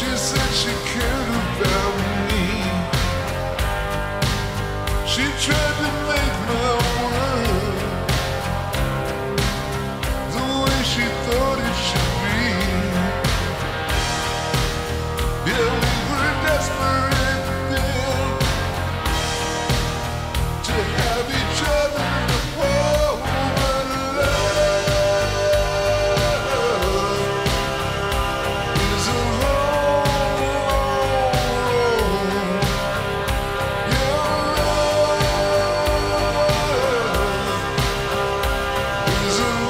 She said. reason